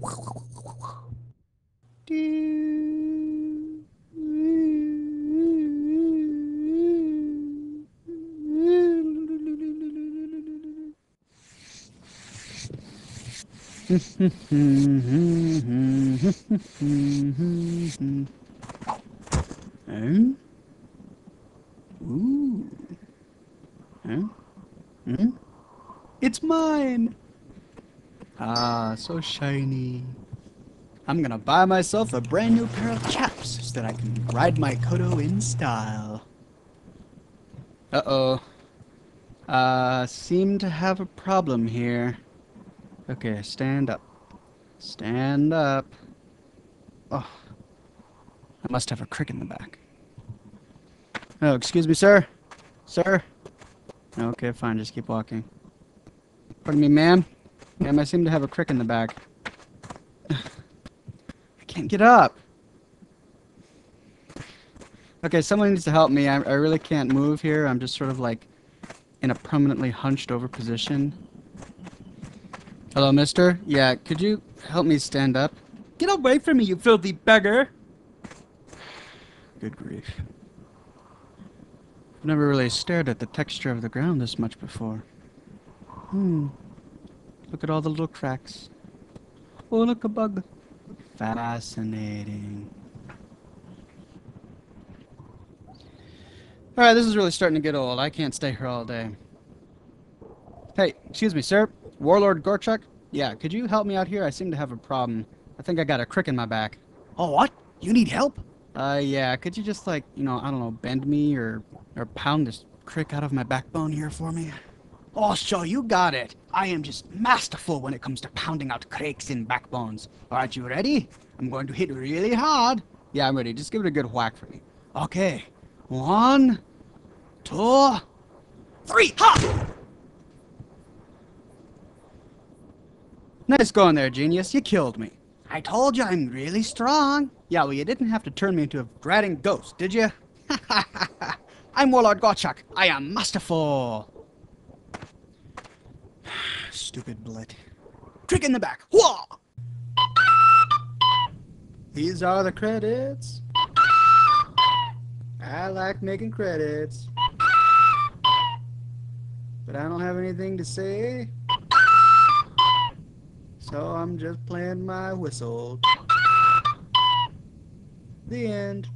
Hmm? Ooh. Huh? Hmm? It's mine! Ah, so shiny. I'm gonna buy myself a brand new pair of chaps so that I can ride my Kodo in style. Uh-oh. Uh, seem to have a problem here. Okay, stand up. Stand up. Oh. I must have a crick in the back. Oh, excuse me, sir? Sir? Okay, fine, just keep walking. Pardon me, ma'am? Ma'am, I seem to have a crick in the back. I can't get up. Okay, someone needs to help me. I, I really can't move here. I'm just sort of like in a permanently hunched over position. Hello, mister? Yeah, could you help me stand up? Get away from me, you filthy beggar! Good grief. I've never really stared at the texture of the ground this much before. Hmm. Look at all the little cracks. Oh, look, a bug. Fascinating. Alright, this is really starting to get old. I can't stay here all day. Hey, excuse me, sir. Warlord Gorechuck? Yeah, could you help me out here? I seem to have a problem. I think I got a crick in my back. Oh, what? You need help? Uh, yeah, could you just, like, you know, I don't know, bend me or, or pound this crick out of my backbone here for me? Oh, sure, you got it. I am just masterful when it comes to pounding out cracks in backbones. Aren't you ready? I'm going to hit really hard. Yeah, I'm ready. Just give it a good whack for me. Okay. One, two, three, ha! Nice going there, genius. You killed me. I told you I'm really strong. Yeah, well, you didn't have to turn me into a dratting ghost, did you? I'm Warlord Gorechuck. I am masterful. Stupid blit. Trick in the back. Whoa! These are the credits. I like making credits. But I don't have anything to say. So I'm just playing my whistle. The end.